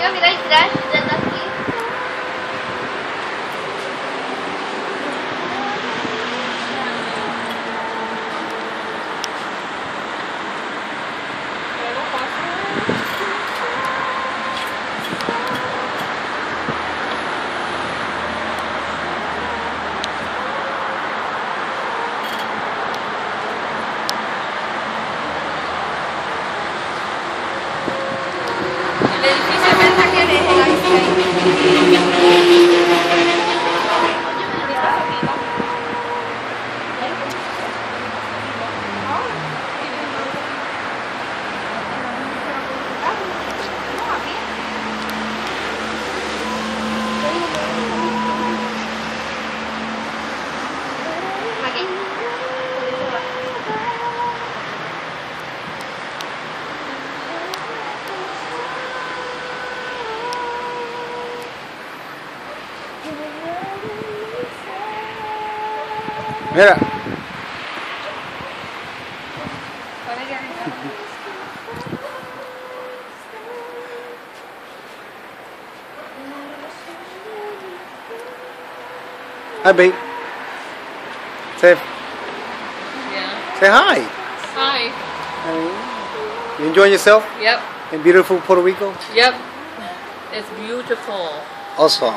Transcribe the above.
要米的起来真的 El edificio de Raquel es Mira, Pone que arriba. hi, babe. Say, Yeah. say hi. Hi. You enjoying yourself Yep. in beautiful Puerto Rico? Yep. It's beautiful. Awesome.